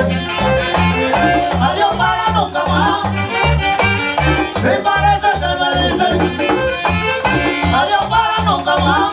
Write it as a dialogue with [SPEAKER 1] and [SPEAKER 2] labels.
[SPEAKER 1] Adiós para nunca más. Y parece que me dicen. Adiós para nunca más.